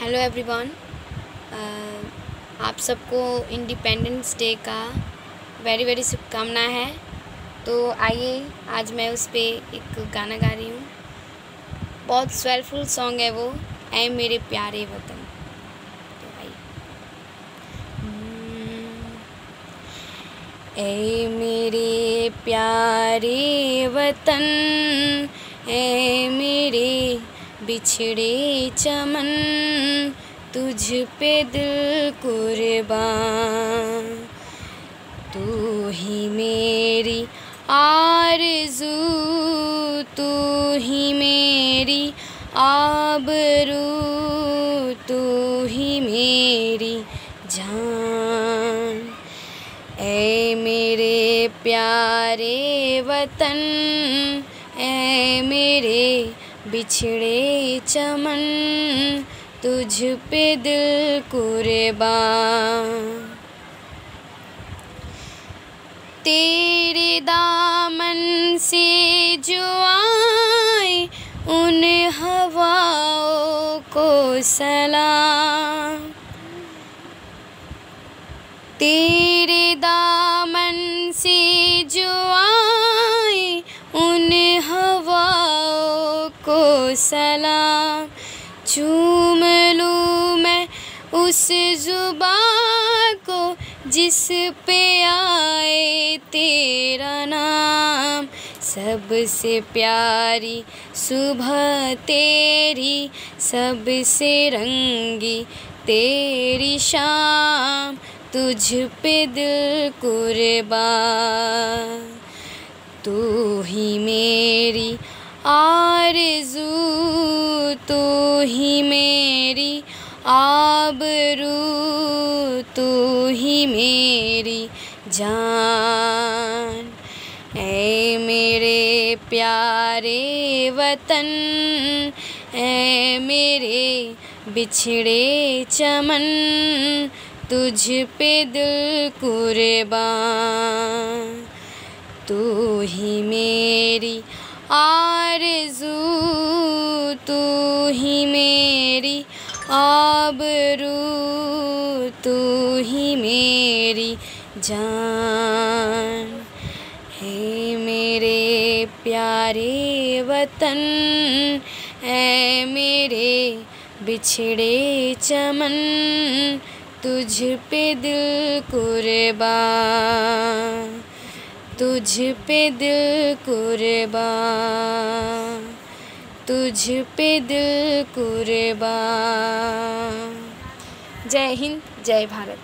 Hello everyone आप सबको independence day का वेरी वेरी शुभकामना है। तो आइए, आज मैं उस पर एक गाना गा रही हूँ। बहुत स्वेलफुल सॉन्ग है वो, ऐ मेरे प्यारे वतन। तो आइए। ऐ मेरे प्यारे वतन, ऐ मेरे बिछड़े चमन तुझ पे दिल कुर्बान। तू ही मेरी आरज़ू, तू ही मेरी आबरू, तू ही मेरी जान। ऐ मेरे प्यारे वतन, ऐ मेरे बिछड़े चमन तुझ पे दिल कुर्बान तेरे दामन से जो आए, उन हवाओं को सलाम। तेरे दामन को सलाम। चूम लूँ मैं उस जुबा को जिस पे आए तेरा नाम। सबसे प्यारी सुबह तेरी, सबसे रंगी तेरी शाम। तुझ पे दिल कुर्बान, तू ही मेरी आरज़ू तू ही मेरी, आबरू तू ही मेरी जान। ऐ मेरे प्यारे वतन, ऐ मेरे बिछड़े चमन, तुझ पे दिल कुर्बान। तू ही मेरी आरज़ू आबरू तू ही मेरी जान है मेरे प्यारे वतन, है मेरे बिछड़े चमन, तुझ पे दिल कुर्बान, तुझ पे दिल कुर्बान। तुझ पे दिल कुर्बान। जय हिंद जय भारत।